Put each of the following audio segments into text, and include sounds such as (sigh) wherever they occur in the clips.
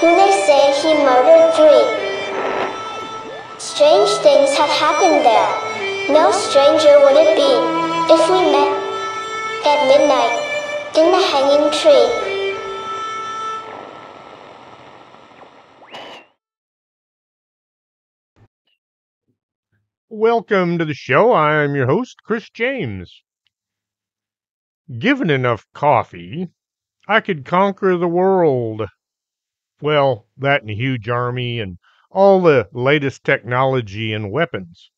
who they say he murdered three. Strange things have happened there. No stranger would it be if we met at midnight in the hanging tree. Welcome to the show. I'm your host, Chris James. Given enough coffee, I could conquer the world. Well, that and a huge army and all the latest technology and weapons.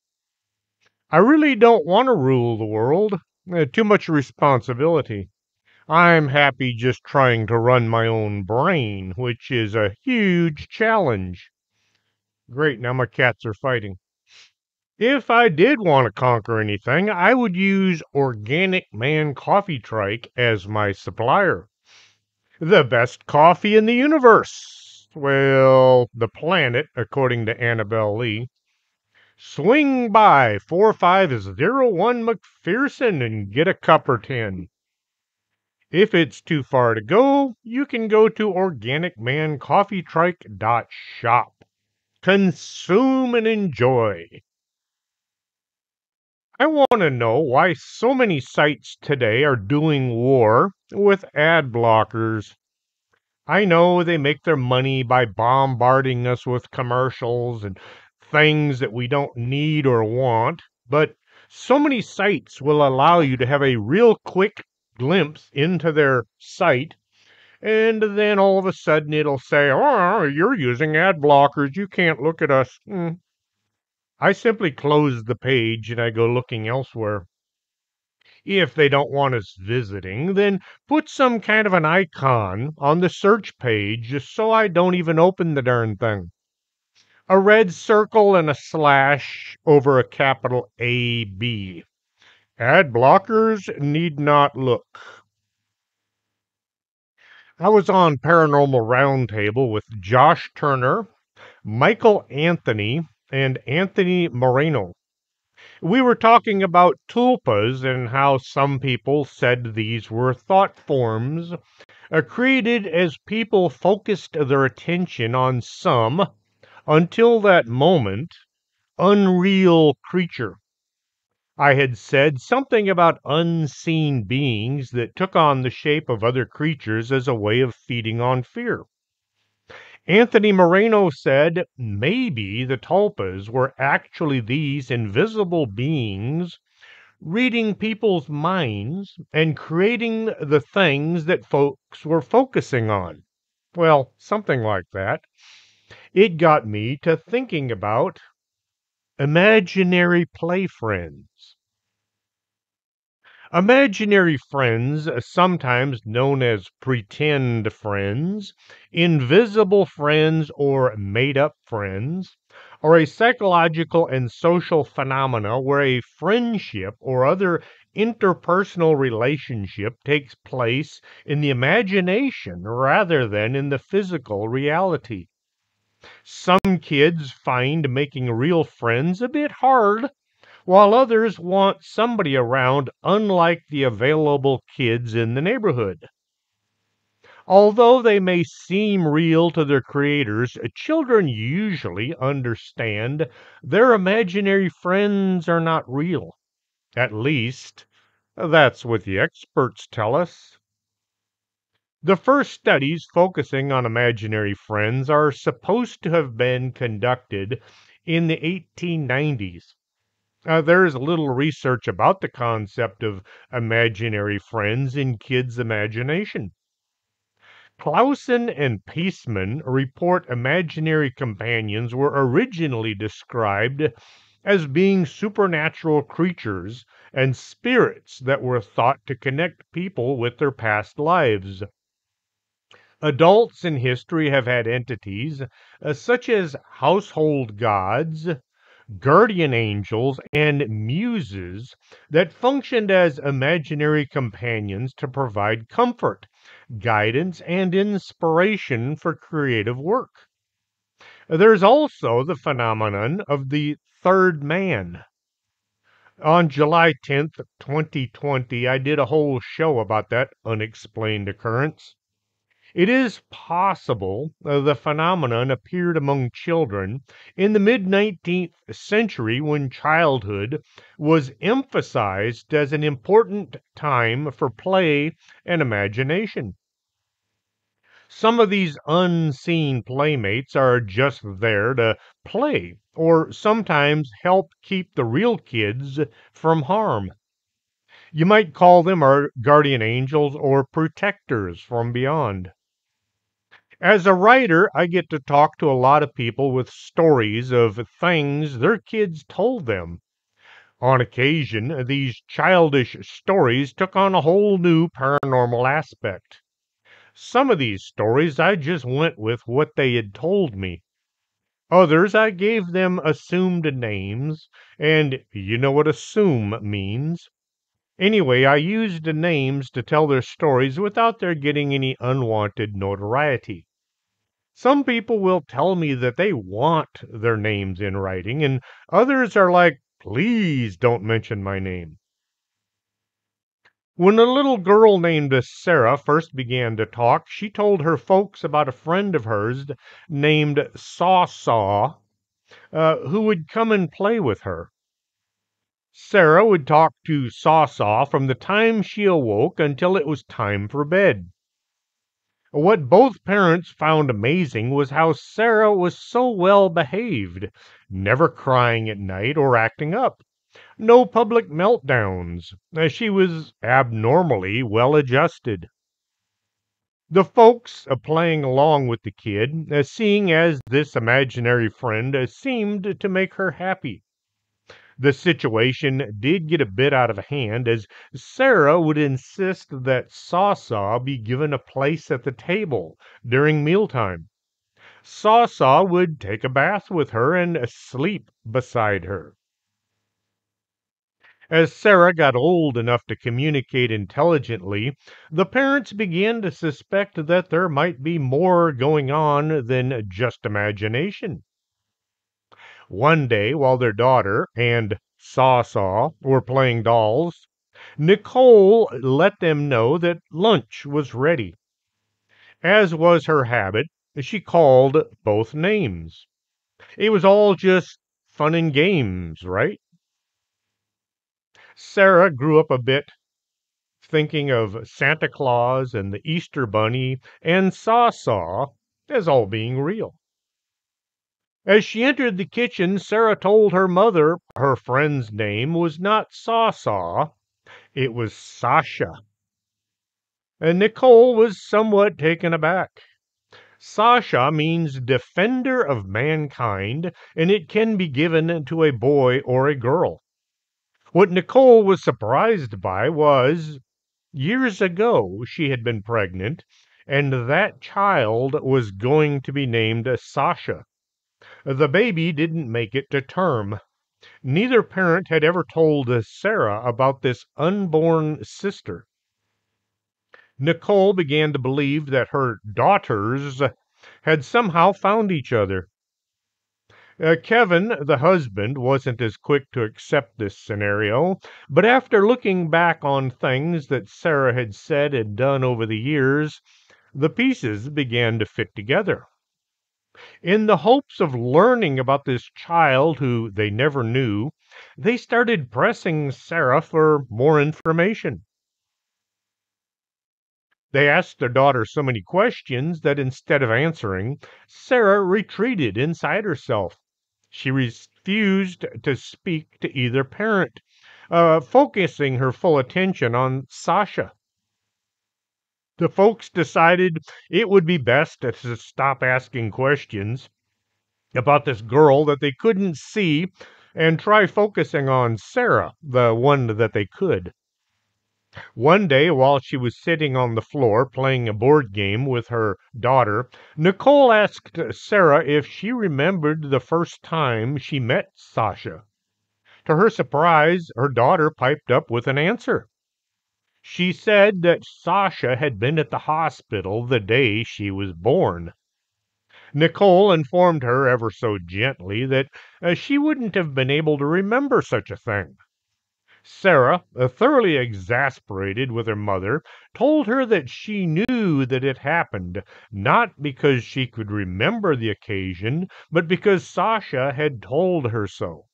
I really don't want to rule the world. Uh, too much responsibility. I'm happy just trying to run my own brain, which is a huge challenge. Great, now my cats are fighting. If I did want to conquer anything, I would use Organic Man Coffee Trike as my supplier. The best coffee in the universe. Well, the planet, according to Annabelle Lee. Swing by 4501 McPherson and get a cup or 10. If it's too far to go, you can go to organicmancoffeetrike.shop. Consume and enjoy. I want to know why so many sites today are doing war with ad blockers. I know they make their money by bombarding us with commercials and things that we don't need or want, but so many sites will allow you to have a real quick glimpse into their site, and then all of a sudden it'll say, Oh, you're using ad blockers. You can't look at us. Mm, I simply close the page and I go looking elsewhere. If they don't want us visiting, then put some kind of an icon on the search page just so I don't even open the darn thing. A red circle and a slash over a capital A B. Ad blockers need not look. I was on Paranormal Roundtable with Josh Turner, Michael Anthony, and Anthony Moreno. We were talking about tulpas and how some people said these were thought forms uh, created as people focused their attention on some, until that moment, unreal creature. I had said something about unseen beings that took on the shape of other creatures as a way of feeding on fear. Anthony Moreno said maybe the tulpas were actually these invisible beings reading people's minds and creating the things that folks were focusing on. Well, something like that. It got me to thinking about imaginary play friends. Imaginary friends, uh, sometimes known as pretend friends, invisible friends, or made up friends, are a psychological and social phenomena where a friendship or other interpersonal relationship takes place in the imagination rather than in the physical reality. Some kids find making real friends a bit hard while others want somebody around unlike the available kids in the neighborhood. Although they may seem real to their creators, children usually understand their imaginary friends are not real. At least, that's what the experts tell us. The first studies focusing on imaginary friends are supposed to have been conducted in the 1890s. Uh, there is little research about the concept of imaginary friends in kids' imagination. Klausen and Passman report imaginary companions were originally described as being supernatural creatures and spirits that were thought to connect people with their past lives. Adults in history have had entities uh, such as household gods, guardian angels, and muses that functioned as imaginary companions to provide comfort, guidance, and inspiration for creative work. There's also the phenomenon of the third man. On July 10th, 2020, I did a whole show about that unexplained occurrence. It is possible uh, the phenomenon appeared among children in the mid 19th century when childhood was emphasized as an important time for play and imagination. Some of these unseen playmates are just there to play or sometimes help keep the real kids from harm. You might call them our guardian angels or protectors from beyond. As a writer, I get to talk to a lot of people with stories of things their kids told them. On occasion, these childish stories took on a whole new paranormal aspect. Some of these stories I just went with what they had told me. Others I gave them assumed names, and you know what assume means. Anyway, I used names to tell their stories without their getting any unwanted notoriety. Some people will tell me that they want their names in writing, and others are like, please don't mention my name. When a little girl named Sarah first began to talk, she told her folks about a friend of hers named Saw Saw, uh, who would come and play with her. Sarah would talk to Saw Saw from the time she awoke until it was time for bed. What both parents found amazing was how Sarah was so well behaved, never crying at night or acting up. No public meltdowns. As she was abnormally well adjusted. The folks uh, playing along with the kid, uh, seeing as this imaginary friend uh, seemed to make her happy. The situation did get a bit out of hand as Sarah would insist that Saw be given a place at the table during mealtime. Saw would take a bath with her and sleep beside her. As Sarah got old enough to communicate intelligently, the parents began to suspect that there might be more going on than just imagination. One day, while their daughter and Saw Saw were playing dolls, Nicole let them know that lunch was ready. As was her habit, she called both names. It was all just fun and games, right? Sarah grew up a bit thinking of Santa Claus and the Easter Bunny and Saw Saw as all being real. As she entered the kitchen, Sarah told her mother her friend's name was not Saw it was Sasha. And Nicole was somewhat taken aback. Sasha means defender of mankind, and it can be given to a boy or a girl. What Nicole was surprised by was years ago she had been pregnant, and that child was going to be named Sasha. The baby didn't make it to term. Neither parent had ever told Sarah about this unborn sister. Nicole began to believe that her daughters had somehow found each other. Uh, Kevin, the husband, wasn't as quick to accept this scenario, but after looking back on things that Sarah had said and done over the years, the pieces began to fit together in the hopes of learning about this child who they never knew, they started pressing Sarah for more information. They asked their daughter so many questions that instead of answering, Sarah retreated inside herself. She refused to speak to either parent, uh, focusing her full attention on Sasha the folks decided it would be best to stop asking questions about this girl that they couldn't see and try focusing on Sarah, the one that they could. One day, while she was sitting on the floor playing a board game with her daughter, Nicole asked Sarah if she remembered the first time she met Sasha. To her surprise, her daughter piped up with an answer. She said that Sasha had been at the hospital the day she was born. Nicole informed her ever so gently that uh, she wouldn't have been able to remember such a thing. Sarah, uh, thoroughly exasperated with her mother, told her that she knew that it happened, not because she could remember the occasion, but because Sasha had told her so.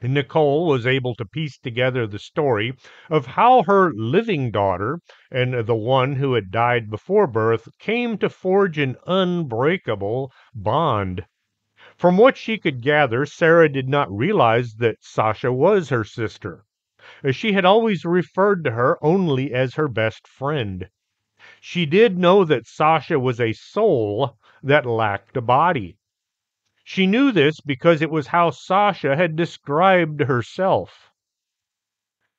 Nicole was able to piece together the story of how her living daughter and the one who had died before birth came to forge an unbreakable bond. From what she could gather, Sarah did not realize that Sasha was her sister. Uh, she had always referred to her only as her best friend. She did know that Sasha was a soul that lacked a body. She knew this because it was how Sasha had described herself.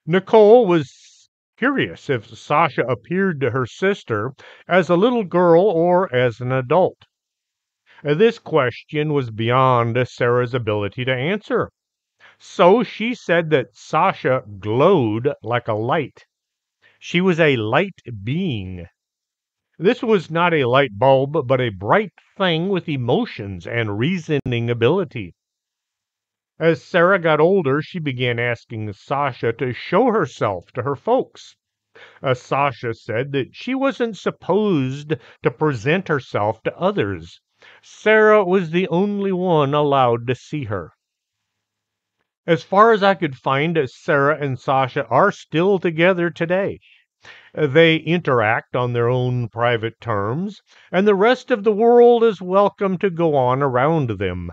Nicole was curious if Sasha appeared to her sister as a little girl or as an adult. This question was beyond Sarah's ability to answer. So she said that Sasha glowed like a light. She was a light being. This was not a light bulb, but a bright thing with emotions and reasoning ability. As Sarah got older, she began asking Sasha to show herself to her folks. Uh, Sasha said that she wasn't supposed to present herself to others. Sarah was the only one allowed to see her. As far as I could find, Sarah and Sasha are still together today. They interact on their own private terms, and the rest of the world is welcome to go on around them.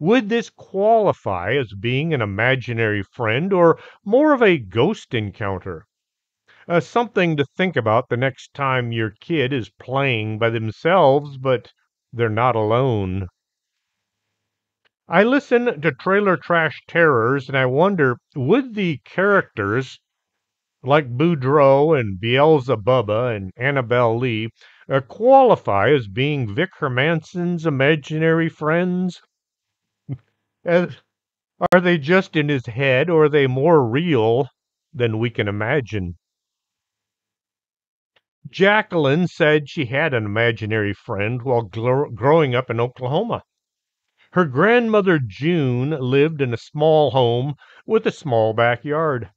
Would this qualify as being an imaginary friend or more of a ghost encounter? Uh, something to think about the next time your kid is playing by themselves, but they're not alone. I listen to Trailer Trash Terrors and I wonder would the characters like Boudreaux and Beelzebubba and Annabelle Lee, uh, qualify as being Vic Hermanson's imaginary friends? (laughs) as, are they just in his head, or are they more real than we can imagine? Jacqueline said she had an imaginary friend while growing up in Oklahoma. Her grandmother June lived in a small home with a small backyard.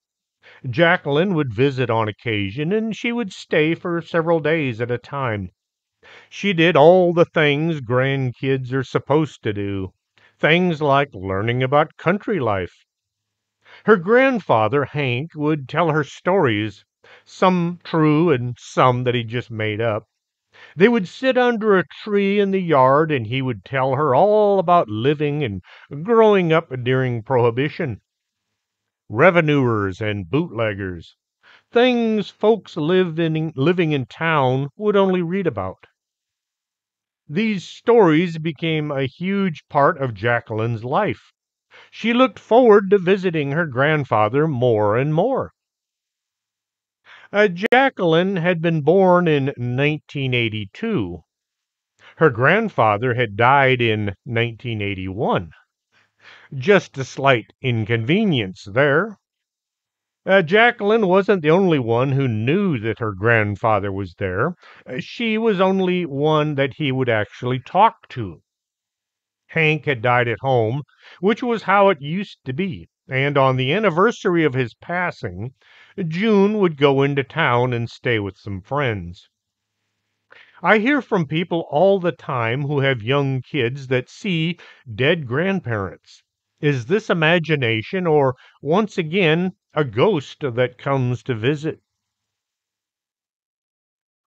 Jacqueline would visit on occasion, and she would stay for several days at a time. She did all the things grandkids are supposed to do, things like learning about country life. Her grandfather, Hank, would tell her stories, some true and some that he just made up. They would sit under a tree in the yard, and he would tell her all about living and growing up during Prohibition revenuers and bootleggers, things folks living, living in town would only read about. These stories became a huge part of Jacqueline's life. She looked forward to visiting her grandfather more and more. Uh, Jacqueline had been born in 1982. Her grandfather had died in 1981. Just a slight inconvenience there. Uh, Jacqueline wasn't the only one who knew that her grandfather was there. Uh, she was only one that he would actually talk to. Hank had died at home, which was how it used to be, and on the anniversary of his passing, June would go into town and stay with some friends. I hear from people all the time who have young kids that see dead grandparents. Is this imagination, or once again a ghost that comes to visit?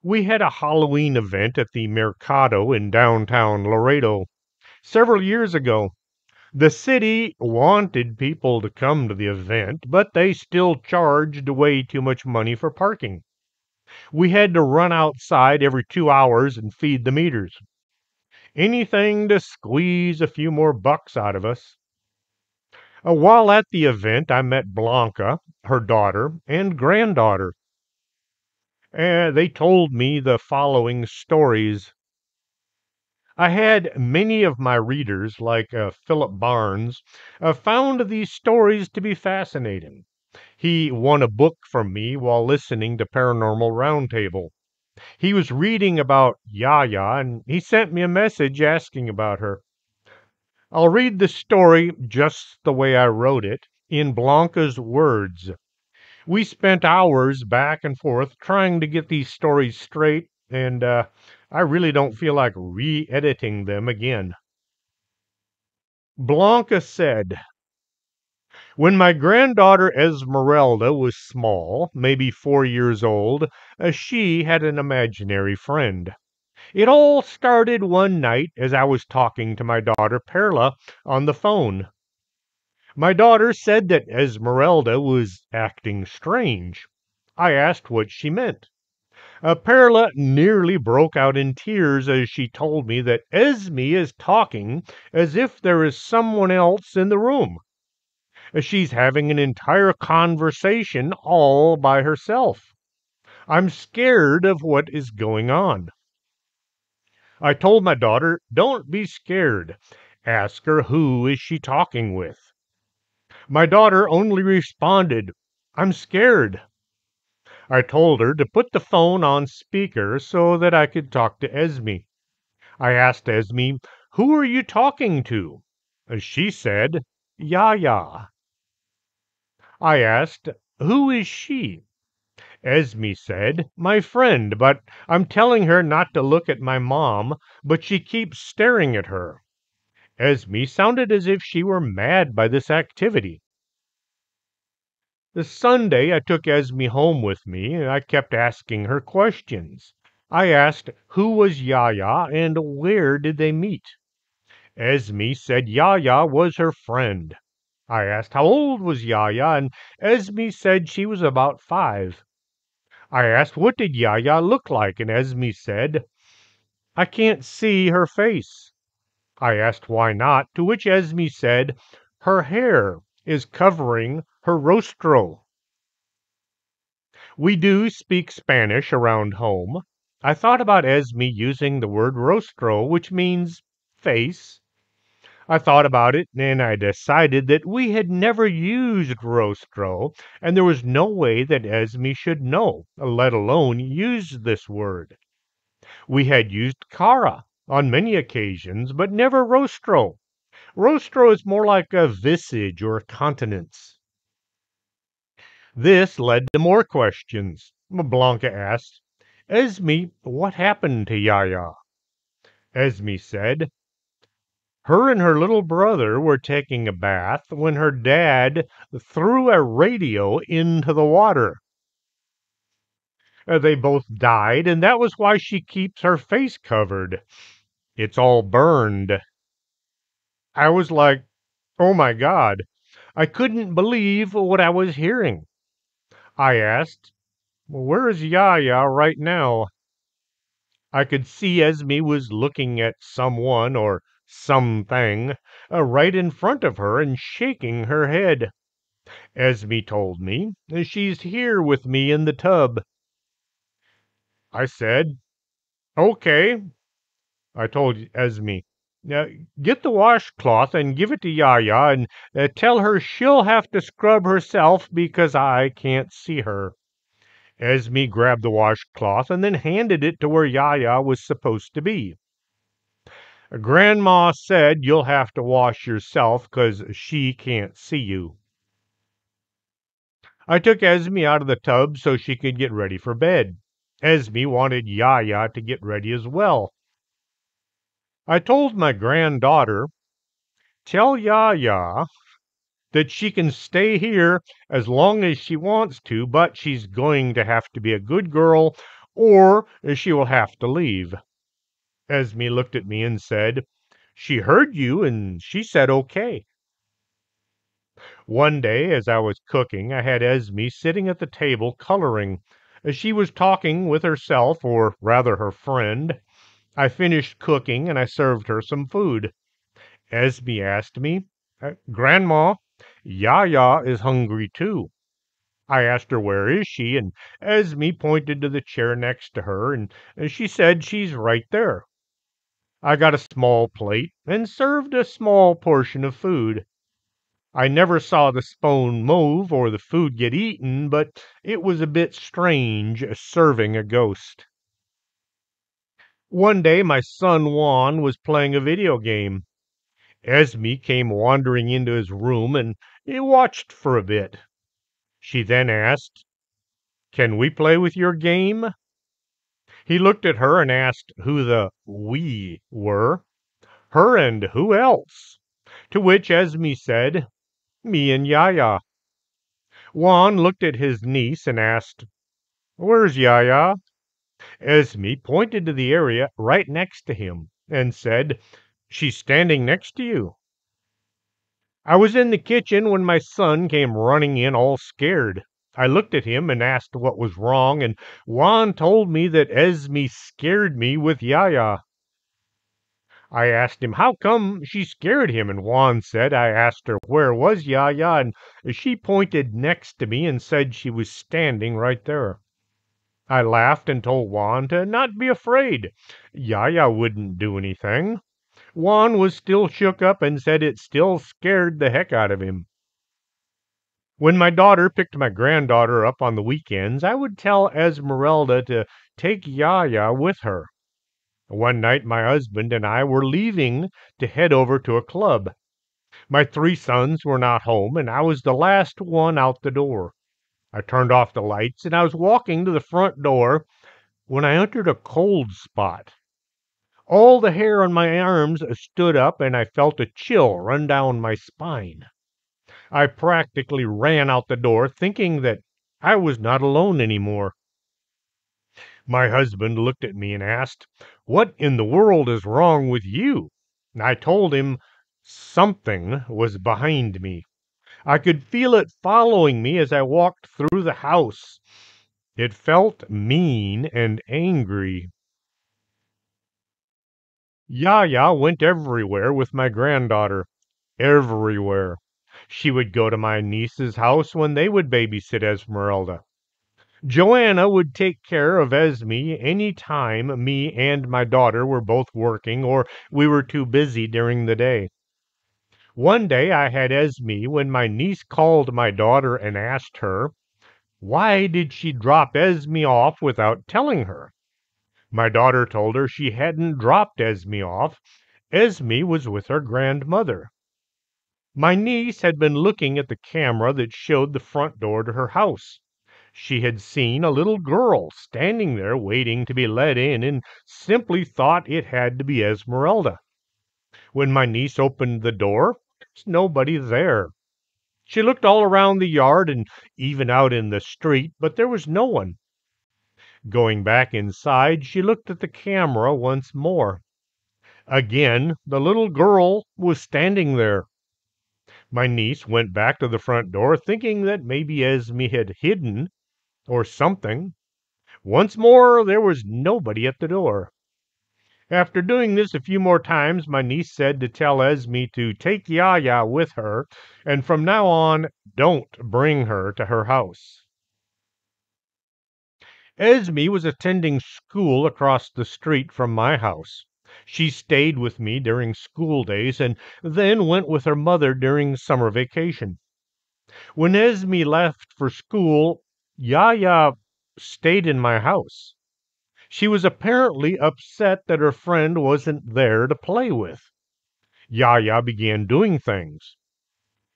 We had a Halloween event at the Mercado in downtown Laredo several years ago. The city wanted people to come to the event, but they still charged way too much money for parking. We had to run outside every two hours and feed the meters. Anything to squeeze a few more bucks out of us. Uh, while at the event, I met Blanca, her daughter, and granddaughter. Uh, they told me the following stories. I had many of my readers, like uh, Philip Barnes, uh, found these stories to be fascinating. He won a book from me while listening to Paranormal Roundtable. He was reading about Yaya, and he sent me a message asking about her. I'll read the story just the way I wrote it. in Blanca's words. We spent hours back and forth trying to get these stories straight, and uh, I really don't feel like re editing them again. Blanca said, When my granddaughter Esmeralda was small, maybe four years old, uh, she had an imaginary friend. It all started one night as I was talking to my daughter Perla on the phone. My daughter said that Esmeralda was acting strange. I asked what she meant. Uh, Perla nearly broke out in tears as she told me that Esme is talking as if there is someone else in the room. She's having an entire conversation all by herself. I'm scared of what is going on. I told my daughter, don't be scared. Ask her who is she talking with. My daughter only responded, I'm scared. I told her to put the phone on speaker so that I could talk to Esme. I asked Esme, Who are you talking to? She said, Ya-Ya. I asked, Who is she? Esme said, My friend, but I'm telling her not to look at my mom, but she keeps staring at her. Esme sounded as if she were mad by this activity. The Sunday I took Esme home with me, and I kept asking her questions. I asked who was Ya-Ya and where did they meet. Esme said Ya-Ya was her friend. I asked how old was Ya-Ya, and Esme said she was about five. I asked what did Ya-Ya look like, and Esme said, I can't see her face. I asked why not, to which Esme said, Her hair is covering her rostro. We do speak Spanish around home. I thought about Esme using the word rostro, which means face. I thought about it and I decided that we had never used rostro, and there was no way that Esme should know, let alone use this word. We had used cara on many occasions, but never rostro. Rostro is more like a visage or a countenance. This led to more questions. Blanca asked, Esme, what happened to Ya-Ya? Esme said, her and her little brother were taking a bath when her dad threw a radio into the water. Uh, they both died, and that was why she keeps her face covered. It's all burned. I was like, oh my God. I couldn't believe what I was hearing. I asked, Where is Ya-Ya right now? I could see Esme was looking at someone or something uh, right in front of her and shaking her head. Esme told me she's here with me in the tub. I said, Okay. I told Esme, now, get the washcloth and give it to Ya-Ya and uh, tell her she'll have to scrub herself because I can't see her. Esme grabbed the washcloth and then handed it to where Ya-Ya was supposed to be. Grandma said you'll have to wash yourself 'cause she can't see you. I took Esme out of the tub so she could get ready for bed. Esme wanted Ya-Ya to get ready as well. I told my granddaughter, Tell Ya-Ya that she can stay here as long as she wants to, but she's going to have to be a good girl or she will have to leave. Esme looked at me and said, She heard you and she said okay. One day, as I was cooking, I had Esme sitting at the table coloring. As she was talking with herself, or rather her friend. I finished cooking and I served her some food. Esme asked me, uh, Grandma, Ya-Ya is hungry too. I asked her where is she, and Esme pointed to the chair next to her, and she said she's right there. I got a small plate and served a small portion of food. I never saw the spoon move or the food get eaten, but it was a bit strange serving a ghost. One day my son Juan was playing a video game. Esme came wandering into his room and He watched for a bit. She then asked, Can we play with your game? He looked at her and asked who the we were. Her and who else? To which Esme said, Me and Yaya. Juan looked at his niece and asked, Where's Yaya? Esme pointed to the area right next to him and said, She's standing next to you. I was in the kitchen when my son came running in all scared. I looked at him and asked what was wrong, and Juan told me that Esme scared me with Yaya. I asked him how come she scared him, and Juan said I asked her where was Yaya, and she pointed next to me and said she was standing right there. I laughed and told Juan to not be afraid. Yaya wouldn't do anything. Juan was still shook up and said it still scared the heck out of him. When my daughter picked my granddaughter up on the weekends, I would tell Esmeralda to take Yaya with her. One night, my husband and I were leaving to head over to a club. My three sons were not home, and I was the last one out the door. I turned off the lights, and I was walking to the front door when I entered a cold spot. All the hair on my arms stood up, and I felt a chill run down my spine. I practically ran out the door thinking that I was not alone any more. My husband looked at me and asked, What in the world is wrong with you? I told him something was behind me. I could feel it following me as I walked through the house. It felt mean and angry. Yaya went everywhere with my granddaughter. Everywhere. She would go to my niece's house when they would babysit Esmeralda. Joanna would take care of Esme any time me and my daughter were both working or we were too busy during the day. One day I had Esme when my niece called my daughter and asked her, why did she drop Esme off without telling her? My daughter told her she hadn't dropped Esme off. Esme was with her grandmother. My niece had been looking at the camera that showed the front door to her house. She had seen a little girl standing there waiting to be let in and simply thought it had to be Esmeralda. When my niece opened the door, there was nobody there. She looked all around the yard and even out in the street, but there was no one. Going back inside, she looked at the camera once more. Again, the little girl was standing there. My niece went back to the front door, thinking that maybe Esme had hidden or something. Once more, there was nobody at the door. After doing this a few more times, my niece said to tell Esme to take Yaya with her, and from now on, don't bring her to her house. Esme was attending school across the street from my house. She stayed with me during school days and then went with her mother during summer vacation. When Esme left for school, Yaya stayed in my house. She was apparently upset that her friend wasn't there to play with. Yaya began doing things.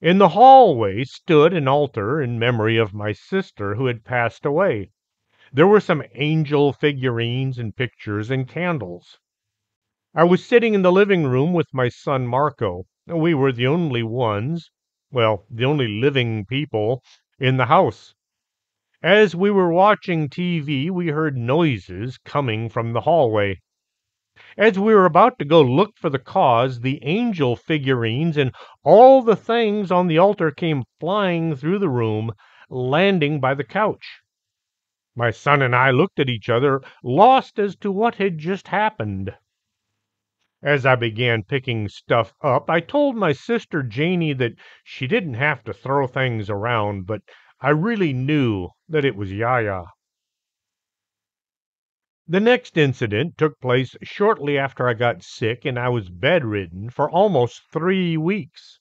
In the hallway stood an altar in memory of my sister who had passed away. There were some angel figurines and pictures and candles. I was sitting in the living room with my son Marco. We were the only ones, well, the only living people in the house. As we were watching TV, we heard noises coming from the hallway. As we were about to go look for the cause, the angel figurines and all the things on the altar came flying through the room, landing by the couch. My son and I looked at each other, lost as to what had just happened. As I began picking stuff up, I told my sister Janie that she didn't have to throw things around, but I really knew that it was Yaya. The next incident took place shortly after I got sick and I was bedridden for almost three weeks.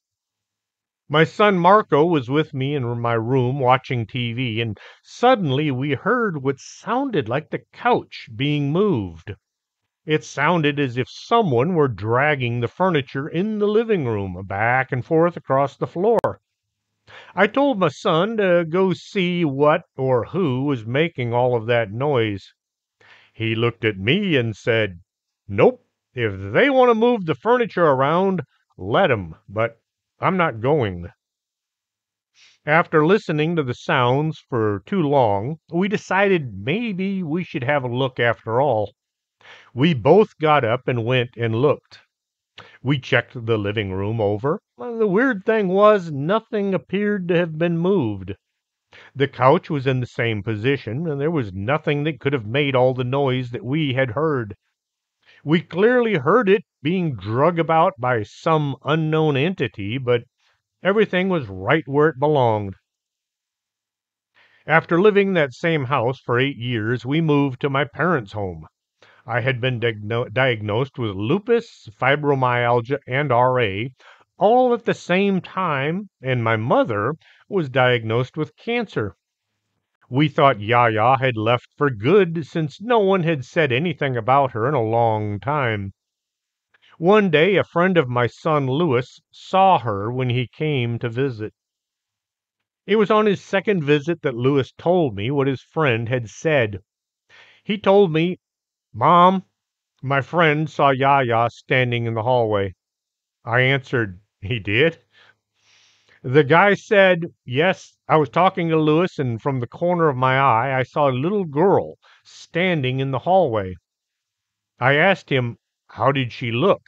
My son Marco was with me in my room watching TV, and suddenly we heard what sounded like the couch being moved. It sounded as if someone were dragging the furniture in the living room back and forth across the floor. I told my son to go see what or who was making all of that noise. He looked at me and said, Nope, if they want to move the furniture around, let 'em, but I'm not going. After listening to the sounds for too long, we decided maybe we should have a look after all. We both got up and went and looked. We checked the living room over. The weird thing was, nothing appeared to have been moved. The couch was in the same position, and there was nothing that could have made all the noise that we had heard. We clearly heard it being drug about by some unknown entity, but everything was right where it belonged. After living that same house for eight years, we moved to my parents' home. I had been diagno- diagnosed with lupus, fibromyalgia, and RA all at the same time, and my mother was diagnosed with cancer. We thought Yaya had left for good since no one had said anything about her in a long time. One day, a friend of my son Louis saw her when he came to visit. It was on his second visit that Louis told me what his friend had said. He told me, Mom, my friend saw Yaya standing in the hallway. I answered, He did? The guy said, Yes, I was talking to Louis, and from the corner of my eye, I saw a little girl standing in the hallway. I asked him, How did she look?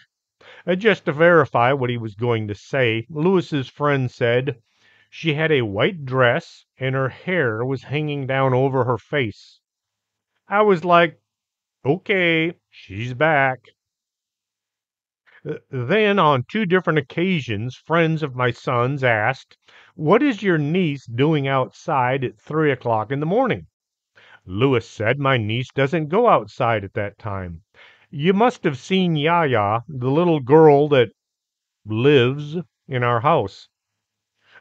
Uh, just to verify what he was going to say, Louis's friend said, She had a white dress, and her hair was hanging down over her face. I was like, Okay, she's back. Uh, then, on two different occasions, friends of my son's asked, What is your niece doing outside at three o'clock in the morning? Louis said, My niece doesn't go outside at that time. You must have seen Yaya, the little girl that lives in our house.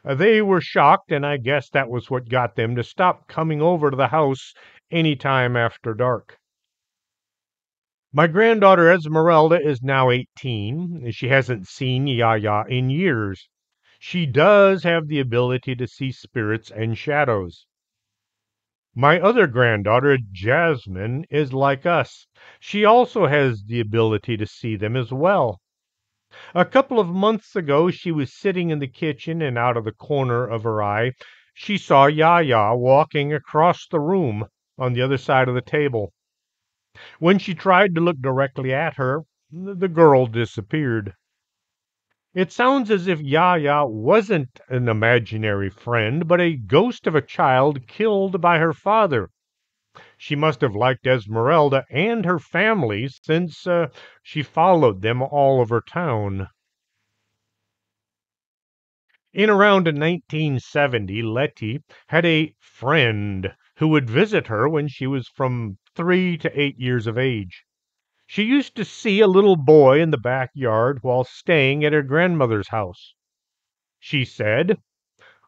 Uh, they were shocked, and I guess that was what got them to stop coming over to the house any time after dark. My granddaughter Esmeralda is now 18. and She hasn't seen Yaya in years. She does have the ability to see spirits and shadows. My other granddaughter, Jasmine, is like us. She also has the ability to see them as well. A couple of months ago, she was sitting in the kitchen, and out of the corner of her eye, she saw Yaya walking across the room on the other side of the table. When she tried to look directly at her, the girl disappeared. It sounds as if Yaya wasn't an imaginary friend, but a ghost of a child killed by her father. She must have liked Esmeralda and her family since uh, she followed them all over town. In around 1970, Letty had a friend who would visit her when she was from three to eight years of age. She used to see a little boy in the backyard while staying at her grandmother's house. She said,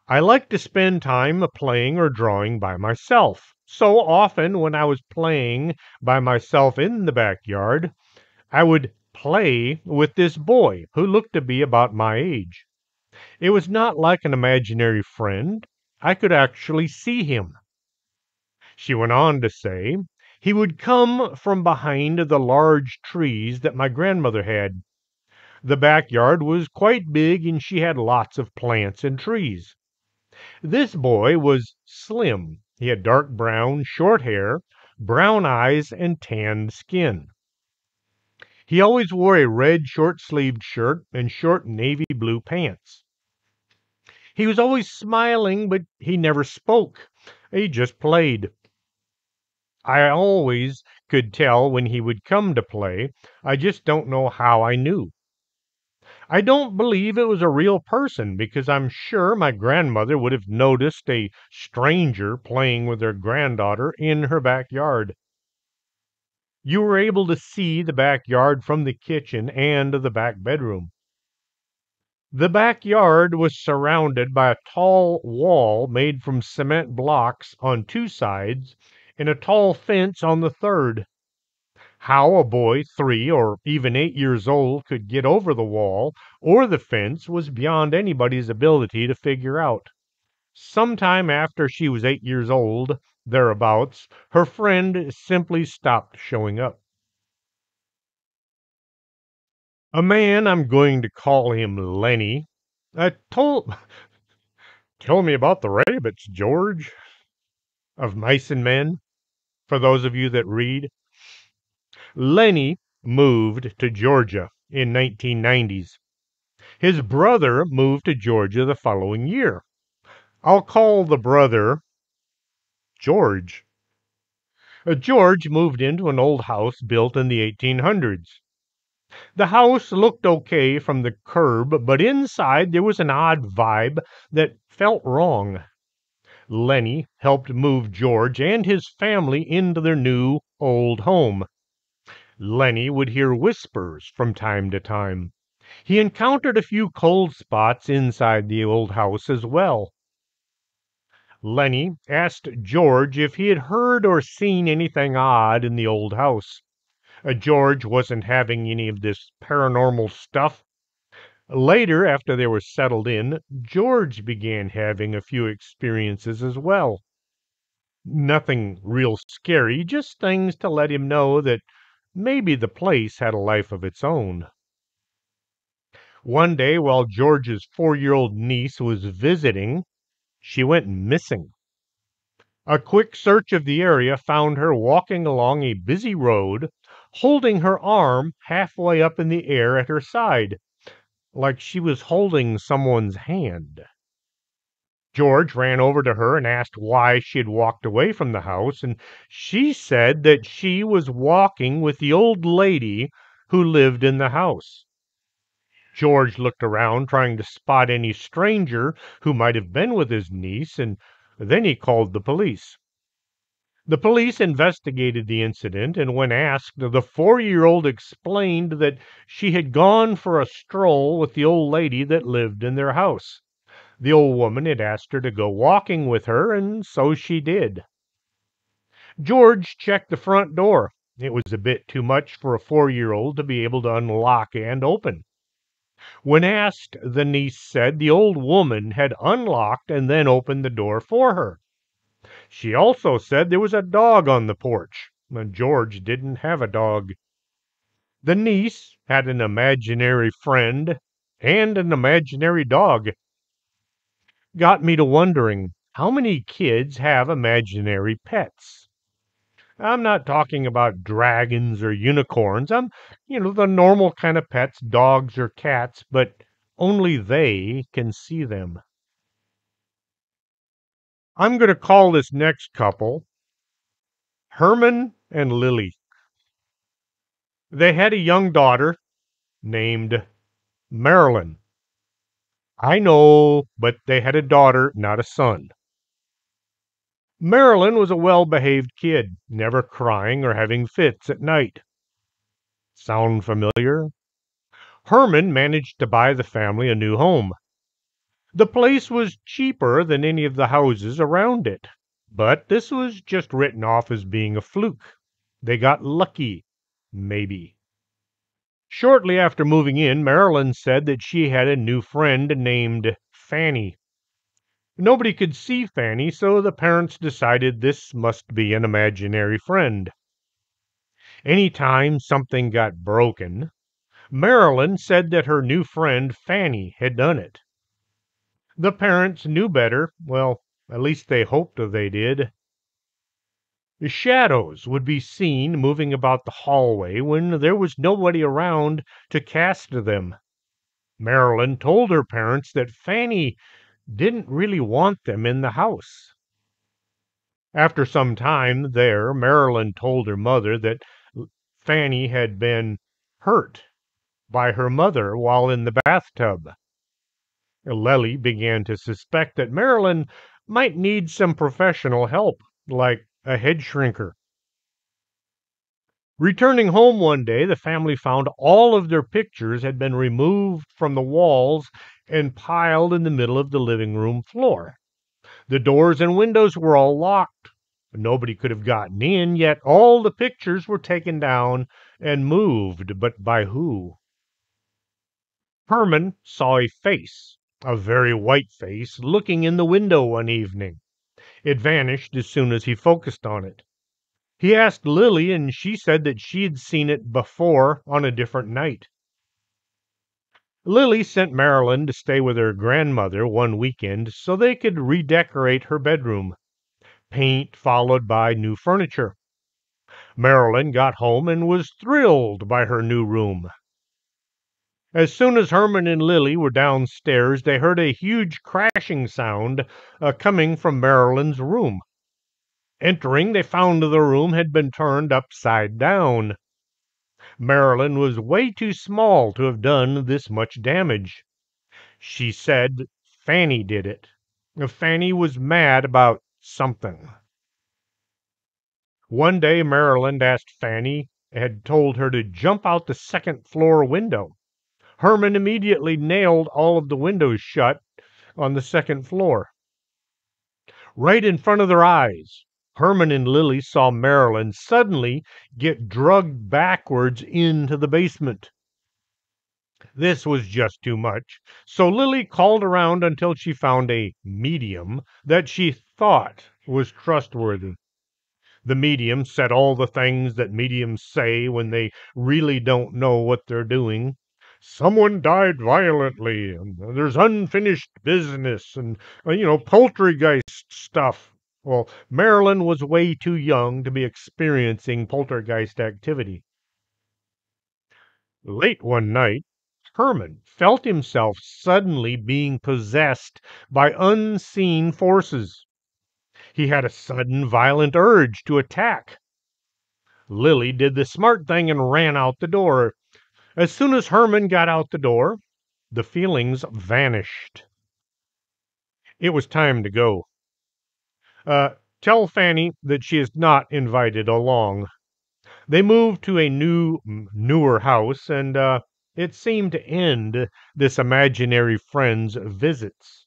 I like to spend time playing or drawing by myself. So often, when I was playing by myself in the backyard, I would play with this boy who looked to be about my age. It was not like an imaginary friend. I could actually see him. She went on to say, he would come from behind the large trees that my grandmother had. The backyard was quite big and she had lots of plants and trees. This boy was slim. He had dark brown, short hair, brown eyes, and tanned skin. He always wore a red short sleeved shirt and short navy blue pants. He was always smiling, but he never spoke. He just played. I always could tell when he would come to play. I just don't know how I knew. I don't believe it was a real person because I'm sure my grandmother would have noticed a stranger playing with her granddaughter in her backyard. You were able to see the backyard from the kitchen and the back bedroom. The backyard was surrounded by a tall wall made from cement blocks on two sides and a tall fence on the third. How a boy three or even eight years old could get over the wall or the fence was beyond anybody's ability to figure out. Sometime after she was eight years old, thereabouts, her friend simply stopped showing up. A man, I'm going to call him Lenny, uh, told. (laughs) Tell me about the rabbits, George, of Mice and Men, for those of you that read. Lenny moved to Georgia in 1990s. His brother moved to Georgia the following year. I'll call the brother George. Uh, George moved into an old house built in the 1800s. The house looked okay from the curb, but inside there was an odd vibe that felt wrong. Lenny helped move George and his family into their new old home. Lenny would hear whispers from time to time. He encountered a few cold spots inside the old house as well. Lenny asked George if he had heard or seen anything odd in the old house. Uh, George wasn't having any of this paranormal stuff. Later, after they were settled in, George began having a few experiences as well. Nothing real scary, just things to let him know that maybe the place had a life of its own. One day, while George's four year old niece was visiting, she went missing. A quick search of the area found her walking along a busy road holding her arm halfway up in the air at her side, like she was holding someone's hand. George ran over to her and asked why she had walked away from the house, and she said that she was walking with the old lady who lived in the house. George looked around, trying to spot any stranger who might have been with his niece, and then he called the police. The police investigated the incident, and when asked, the four year old explained that she had gone for a stroll with the old lady that lived in their house. The old woman had asked her to go walking with her, and so she did. George checked the front door. It was a bit too much for a four year old to be able to unlock and open. When asked, the niece said the old woman had unlocked and then opened the door for her. She also said there was a dog on the porch, and George didn't have a dog. The niece had an imaginary friend and an imaginary dog. Got me to wondering how many kids have imaginary pets? I'm not talking about dragons or unicorns. I'm, you know, the normal kind of pets, dogs or cats, but only they can see them. I'm going to call this next couple Herman and Lily. They had a young daughter named Marilyn. I know, but they had a daughter, not a son. Marilyn was a well behaved kid, never crying or having fits at night. Sound familiar? Herman managed to buy the family a new home. The place was cheaper than any of the houses around it, but this was just written off as being a fluke. They got lucky, maybe. Shortly after moving in, Marilyn said that she had a new friend named Fanny. Nobody could see Fanny, so the parents decided this must be an imaginary friend. Any time something got broken, Marilyn said that her new friend Fanny had done it. The parents knew better. Well, at least they hoped they did. The shadows would be seen moving about the hallway when there was nobody around to cast them. Marilyn told her parents that Fanny didn't really want them in the house. After some time there, Marilyn told her mother that Fanny had been hurt by her mother while in the bathtub. Lily began to suspect that Marilyn might need some professional help, like a head shrinker. Returning home one day, the family found all of their pictures had been removed from the walls and piled in the middle of the living room floor. The doors and windows were all locked. Nobody could have gotten in, yet all the pictures were taken down and moved, but by who? Herman saw a face a very white face, looking in the window one evening. It vanished as soon as he focused on it. He asked Lily, and she said that she had seen it before on a different night. Lily sent Marilyn to stay with her grandmother one weekend so they could redecorate her bedroom. Paint followed by new furniture. Marilyn got home and was thrilled by her new room. As soon as Herman and Lily were downstairs, they heard a huge crashing sound uh, coming from Marilyn's room. Entering, they found the room had been turned upside down. Marilyn was way too small to have done this much damage. She said Fanny did it. Fanny was mad about something. One day, Marilyn asked Fanny had told her to jump out the second floor window. Herman immediately nailed all of the windows shut on the second floor. Right in front of their eyes, Herman and Lily saw Marilyn suddenly get drugged backwards into the basement. This was just too much, so Lily called around until she found a medium that she thought was trustworthy. The medium said all the things that mediums say when they really don't know what they're doing. Someone died violently, and there's unfinished business, and, uh, you know, poltergeist stuff. Well, Marilyn was way too young to be experiencing poltergeist activity. Late one night, Herman felt himself suddenly being possessed by unseen forces. He had a sudden violent urge to attack. Lily did the smart thing and ran out the door. As soon as Herman got out the door, the feelings vanished. It was time to go. Uh, tell Fanny that she is not invited along. They moved to a new, newer house, and uh, it seemed to end this imaginary friend's visits.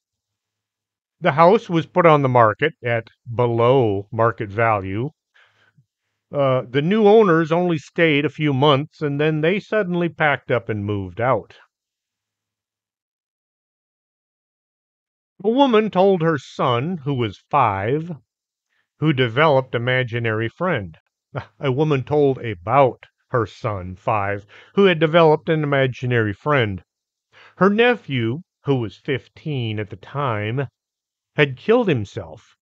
The house was put on the market at below market value. Uh, the new owners only stayed a few months, and then they suddenly packed up and moved out. A woman told her son, who was five, who developed imaginary friend. (laughs) A woman told about her son, five, who had developed an imaginary friend. Her nephew, who was fifteen at the time, had killed himself.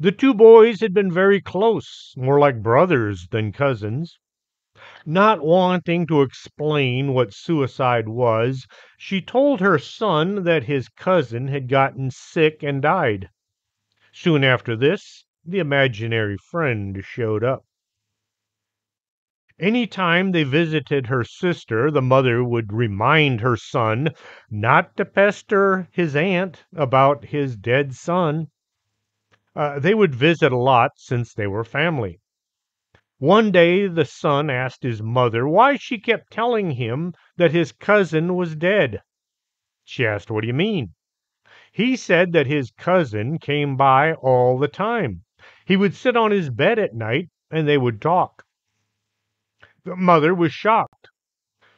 The two boys had been very close, more like brothers than cousins. Not wanting to explain what suicide was, she told her son that his cousin had gotten sick and died. Soon after this, the imaginary friend showed up. Any time they visited her sister, the mother would remind her son not to pester his aunt about his dead son. Uh, they would visit a lot since they were family. One day the son asked his mother why she kept telling him that his cousin was dead. She asked, What do you mean? He said that his cousin came by all the time. He would sit on his bed at night and they would talk. The mother was shocked.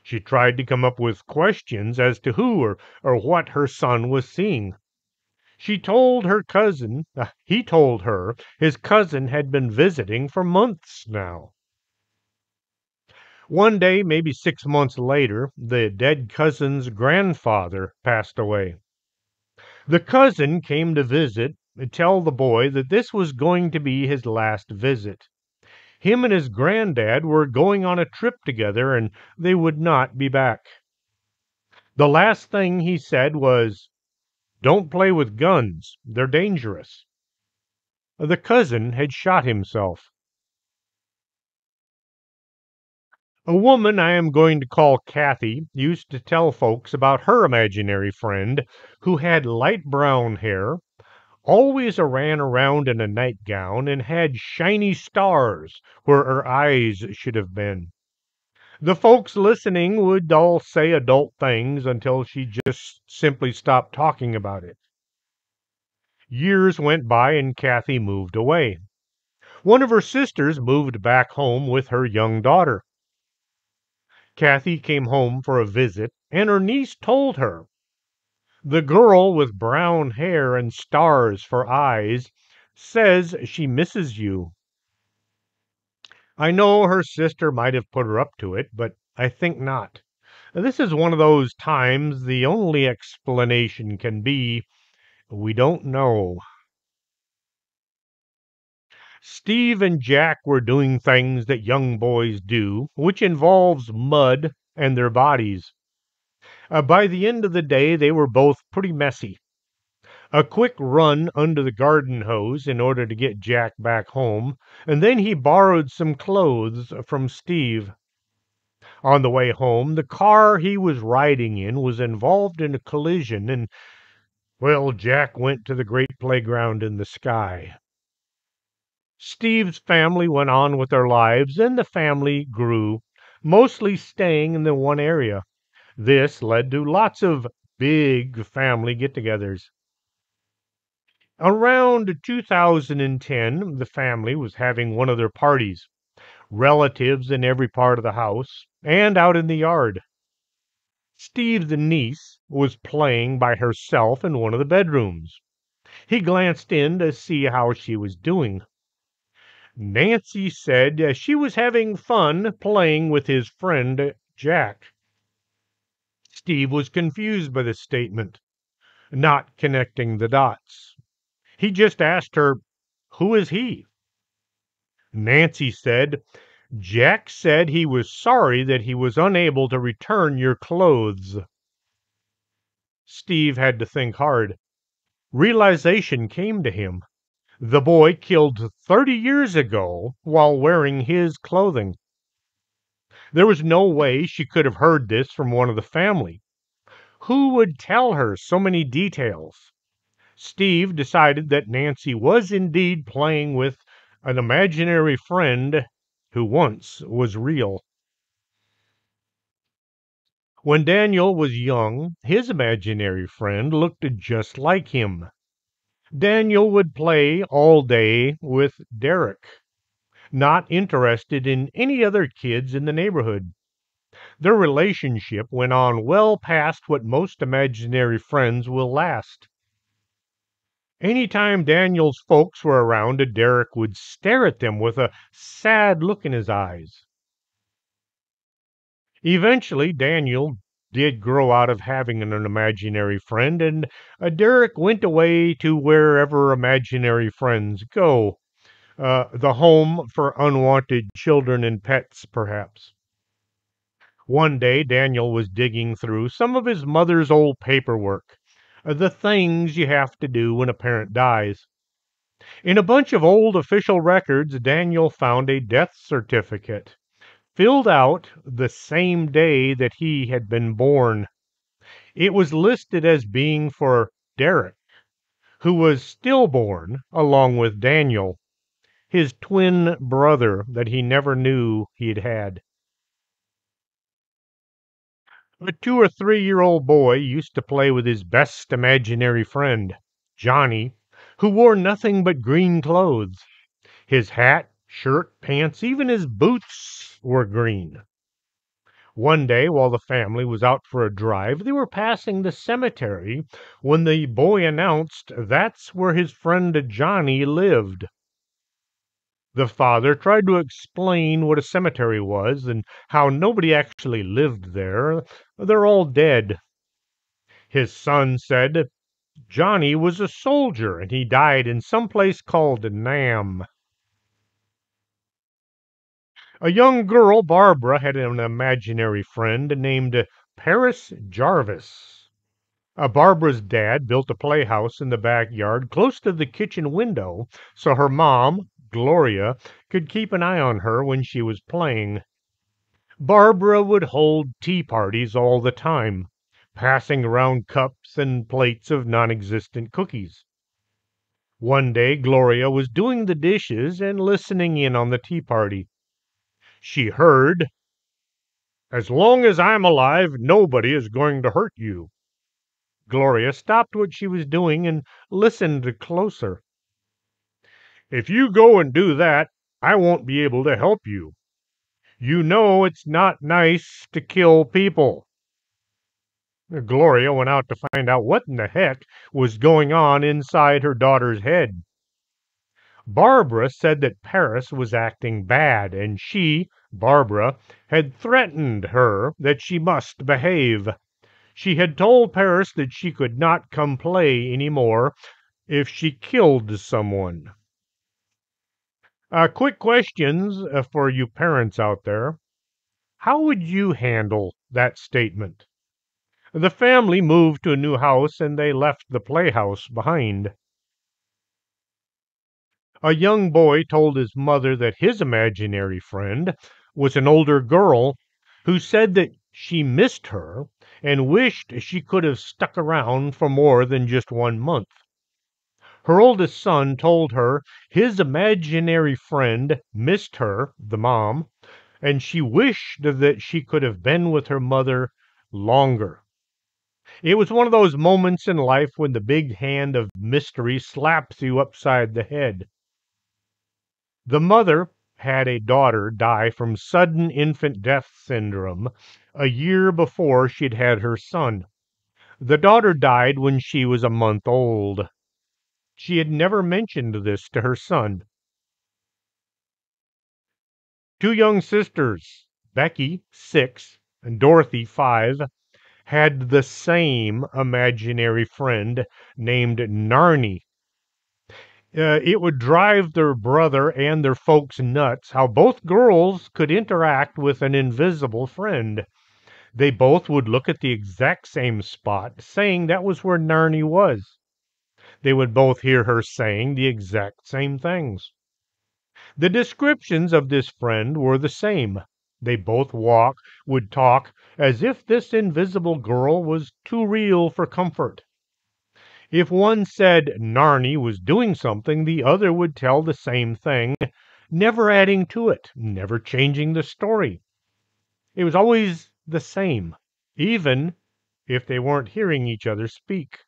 She tried to come up with questions as to who or, or what her son was seeing. She told her cousin, uh, he told her, his cousin had been visiting for months now. One day, maybe six months later, the dead cousin's grandfather passed away. The cousin came to visit and tell the boy that this was going to be his last visit. Him and his granddad were going on a trip together and they would not be back. The last thing he said was, don't play with guns. They're dangerous. The cousin had shot himself. A woman I am going to call Kathy used to tell folks about her imaginary friend who had light brown hair, always ran around in a nightgown, and had shiny stars where her eyes should have been. The folks listening would all say adult things until she just simply stopped talking about it. Years went by and Kathy moved away. One of her sisters moved back home with her young daughter. Kathy came home for a visit, and her niece told her, The girl with brown hair and stars for eyes says she misses you. I know her sister might have put her up to it, but I think not. This is one of those times the only explanation can be we don't know. Steve and Jack were doing things that young boys do, which involves mud and their bodies. Uh, by the end of the day, they were both pretty messy. A quick run under the garden hose in order to get Jack back home, and then he borrowed some clothes from Steve. On the way home, the car he was riding in was involved in a collision, and, well, Jack went to the great playground in the sky. Steve's family went on with their lives, and the family grew, mostly staying in the one area. This led to lots of big family get togethers. Around 2010, the family was having one of their parties. Relatives in every part of the house and out in the yard. Steve's niece was playing by herself in one of the bedrooms. He glanced in to see how she was doing. Nancy said she was having fun playing with his friend Jack. Steve was confused by this statement, not connecting the dots. He just asked her, Who is he? Nancy said, Jack said he was sorry that he was unable to return your clothes. Steve had to think hard. Realization came to him the boy killed 30 years ago while wearing his clothing. There was no way she could have heard this from one of the family. Who would tell her so many details? Steve decided that Nancy was indeed playing with an imaginary friend who once was real. When Daniel was young, his imaginary friend looked just like him. Daniel would play all day with Derek, not interested in any other kids in the neighborhood. Their relationship went on well past what most imaginary friends will last. Any time Daniel's folks were around, Derek would stare at them with a sad look in his eyes. Eventually, Daniel did grow out of having an imaginary friend, and Derek went away to wherever imaginary friends go. Uh, the home for unwanted children and pets, perhaps. One day, Daniel was digging through some of his mother's old paperwork, uh, the things you have to do when a parent dies. In a bunch of old official records, Daniel found a death certificate filled out the same day that he had been born. It was listed as being for Derek, who was stillborn along with Daniel, his twin brother that he never knew he'd had. A two or three year old boy used to play with his best imaginary friend, Johnny, who wore nothing but green clothes. His hat, shirt, pants, even his boots were green. One day, while the family was out for a drive, they were passing the cemetery when the boy announced that's where his friend Johnny lived. The father tried to explain what a cemetery was and how nobody actually lived there. They're all dead. His son said Johnny was a soldier and he died in some place called Nam. A young girl, Barbara, had an imaginary friend named Paris Jarvis. Uh, Barbara's dad built a playhouse in the backyard close to the kitchen window so her mom, Gloria, could keep an eye on her when she was playing. Barbara would hold tea parties all the time, passing around cups and plates of non existent cookies. One day, Gloria was doing the dishes and listening in on the tea party she heard, As long as I'm alive, nobody is going to hurt you. Gloria stopped what she was doing and listened closer. If you go and do that, I won't be able to help you. You know it's not nice to kill people. Gloria went out to find out what in the heck was going on inside her daughter's head. Barbara said that Paris was acting bad, and she, Barbara, had threatened her that she must behave. She had told Paris that she could not come play any more if she killed someone. Uh, quick questions uh, for you parents out there. How would you handle that statement? The family moved to a new house and they left the playhouse behind. A young boy told his mother that his imaginary friend was an older girl who said that she missed her and wished she could have stuck around for more than just one month. Her oldest son told her his imaginary friend missed her, the mom, and she wished that she could have been with her mother longer. It was one of those moments in life when the big hand of mystery slaps you upside the head. The mother had a daughter die from sudden infant death syndrome a year before she'd had her son. The daughter died when she was a month old. She had never mentioned this to her son. Two young sisters, Becky, six, and Dorothy, five, had the same imaginary friend named Narnie. Uh, it would drive their brother and their folks nuts how both girls could interact with an invisible friend. They both would look at the exact same spot, saying that was where Narnie was they would both hear her saying the exact same things. The descriptions of this friend were the same. They both walk, would talk as if this invisible girl was too real for comfort. If one said Narnie was doing something, the other would tell the same thing, never adding to it, never changing the story. It was always the same, even if they weren't hearing each other speak.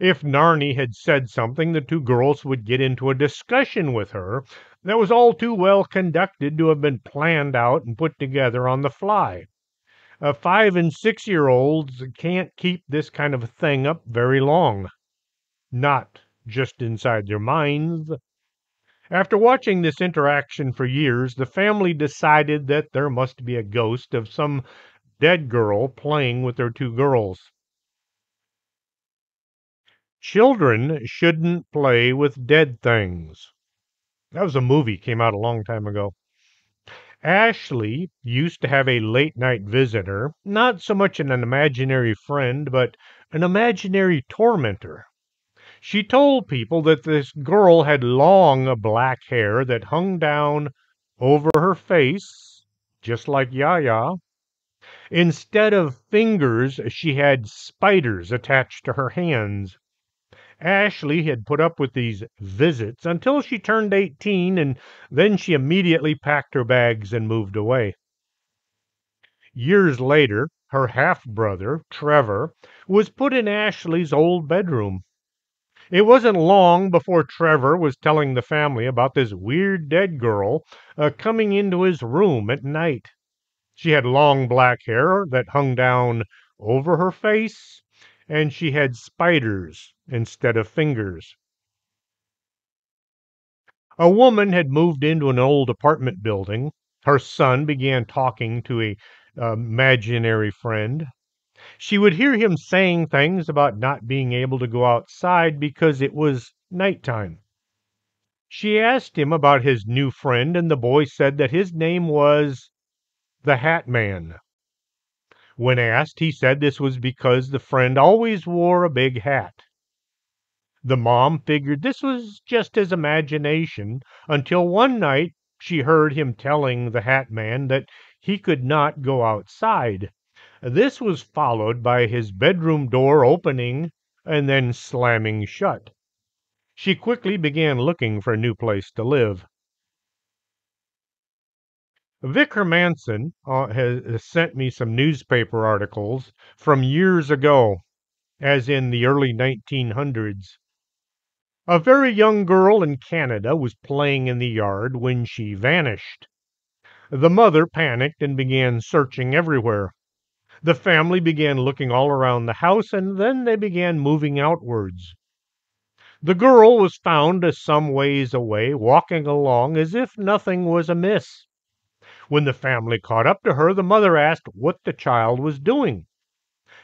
If Narnie had said something, the two girls would get into a discussion with her that was all too well conducted to have been planned out and put together on the fly. Uh, five and six year olds can't keep this kind of thing up very long. Not just inside their minds. After watching this interaction for years, the family decided that there must be a ghost of some dead girl playing with their two girls. Children shouldn't play with dead things. That was a movie came out a long time ago. Ashley used to have a late night visitor, not so much an imaginary friend, but an imaginary tormentor. She told people that this girl had long black hair that hung down over her face, just like Yaya. Instead of fingers, she had spiders attached to her hands. Ashley had put up with these visits until she turned 18, and then she immediately packed her bags and moved away. Years later, her half brother, Trevor, was put in Ashley's old bedroom. It wasn't long before Trevor was telling the family about this weird dead girl uh, coming into his room at night. She had long black hair that hung down over her face, and she had spiders instead of fingers. A woman had moved into an old apartment building. Her son began talking to a uh, imaginary friend. She would hear him saying things about not being able to go outside because it was nighttime. She asked him about his new friend, and the boy said that his name was the Hat Man. When asked, he said this was because the friend always wore a big hat. The mom figured this was just his imagination until one night she heard him telling the Hat Man that he could not go outside. This was followed by his bedroom door opening and then slamming shut. She quickly began looking for a new place to live. Vic Manson uh, has sent me some newspaper articles from years ago, as in the early 1900s. A very young girl in Canada was playing in the yard when she vanished. The mother panicked and began searching everywhere. The family began looking all around the house, and then they began moving outwards. The girl was found some ways away, walking along as if nothing was amiss. When the family caught up to her, the mother asked what the child was doing.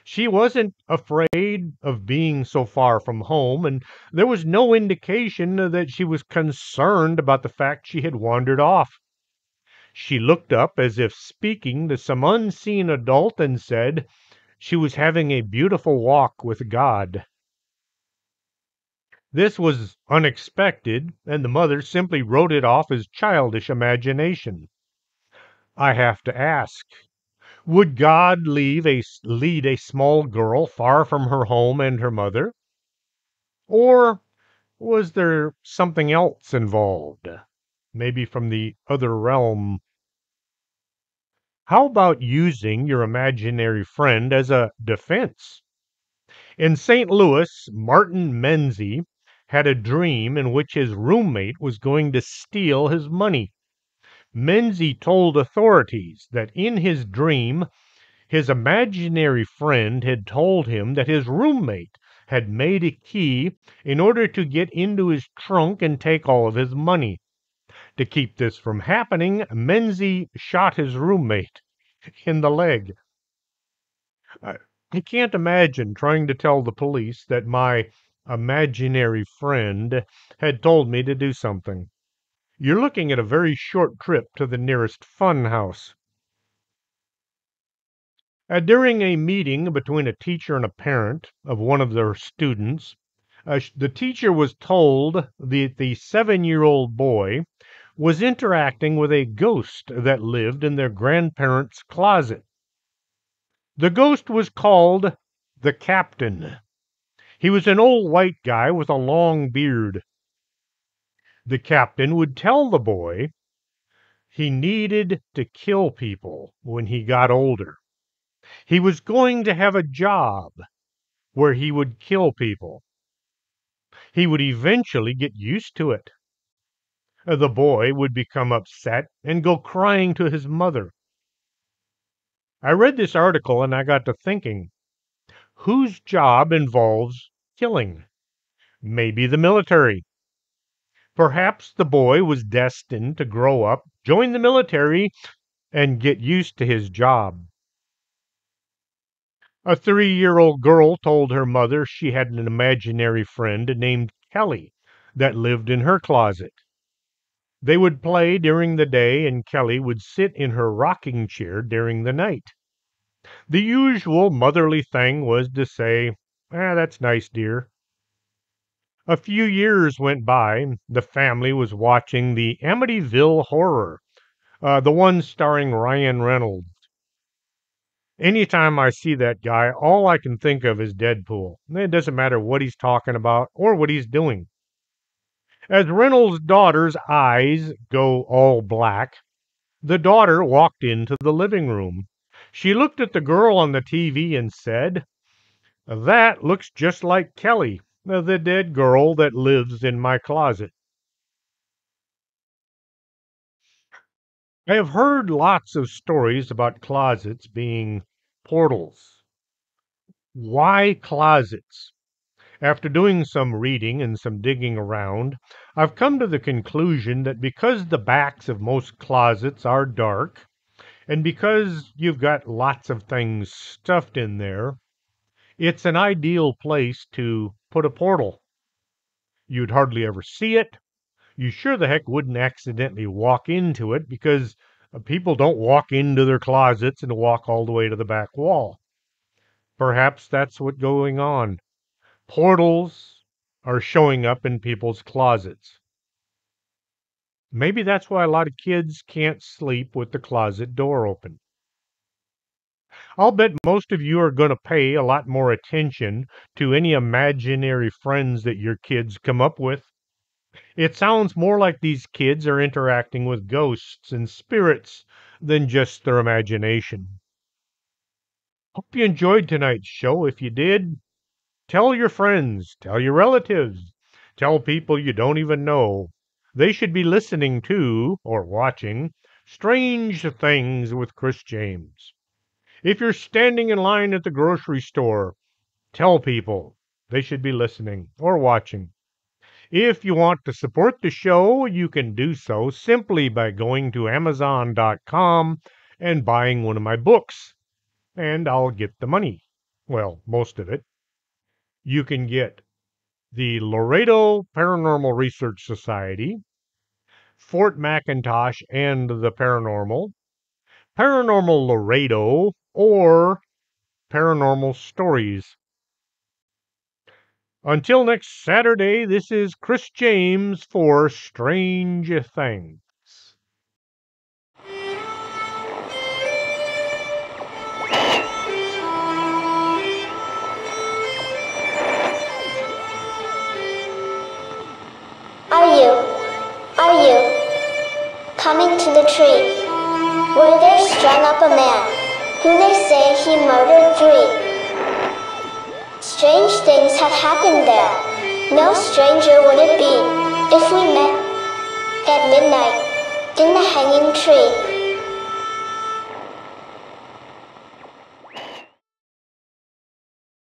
She wasn't afraid of being so far from home, and there was no indication that she was concerned about the fact she had wandered off. She looked up as if speaking to some unseen adult and said she was having a beautiful walk with God. This was unexpected, and the mother simply wrote it off as childish imagination. I have to ask would God leave a, lead a small girl far from her home and her mother? Or was there something else involved? maybe from the other realm. How about using your imaginary friend as a defense? In St. Louis, Martin Menzie had a dream in which his roommate was going to steal his money. Menzie told authorities that in his dream, his imaginary friend had told him that his roommate had made a key in order to get into his trunk and take all of his money. To keep this from happening, Menzie shot his roommate in the leg. I, I can't imagine trying to tell the police that my imaginary friend had told me to do something. You're looking at a very short trip to the nearest fun house. Uh, during a meeting between a teacher and a parent of one of their students, uh, the teacher was told that the seven year old boy was interacting with a ghost that lived in their grandparents' closet. The ghost was called the Captain. He was an old white guy with a long beard. The captain would tell the boy he needed to kill people when he got older. He was going to have a job where he would kill people. He would eventually get used to it. Uh, the boy would become upset and go crying to his mother. I read this article and I got to thinking whose job involves killing? Maybe the military. Perhaps the boy was destined to grow up, join the military, and get used to his job. A three year old girl told her mother she had an imaginary friend named Kelly that lived in her closet. They would play during the day, and Kelly would sit in her rocking chair during the night. The usual motherly thing was to say, Ah, that's nice, dear. A few years went by. The family was watching the Amityville Horror, uh, the one starring Ryan Reynolds. Anytime I see that guy, all I can think of is Deadpool. It doesn't matter what he's talking about or what he's doing. As Reynolds' daughter's eyes go all black, the daughter walked into the living room. She looked at the girl on the TV and said, That looks just like Kelly, the dead girl that lives in my closet. I have heard lots of stories about closets being portals. Why closets? After doing some reading and some digging around, I've come to the conclusion that because the backs of most closets are dark, and because you've got lots of things stuffed in there, it's an ideal place to put a portal. You'd hardly ever see it. You sure the heck wouldn't accidentally walk into it because uh, people don't walk into their closets and walk all the way to the back wall. Perhaps that's what's going on. Portals are showing up in people's closets. Maybe that's why a lot of kids can't sleep with the closet door open. I'll bet most of you are going to pay a lot more attention to any imaginary friends that your kids come up with. It sounds more like these kids are interacting with ghosts and spirits than just their imagination. Hope you enjoyed tonight's show. If you did, Tell your friends, tell your relatives, tell people you don't even know. They should be listening to, or watching, Strange Things with Chris James. If you're standing in line at the grocery store, tell people they should be listening or watching. If you want to support the show, you can do so simply by going to Amazon.com and buying one of my books, and I'll get the money. Well, most of it. You can get the Laredo Paranormal Research Society, Fort McIntosh and the Paranormal, Paranormal Laredo, or Paranormal Stories. Until next Saturday, this is Chris James for Strange Things. Are you, are you coming to the tree where there's strung up a man who they say he murdered three? Strange things have happened there. No stranger would it be if we met at midnight in the hanging tree.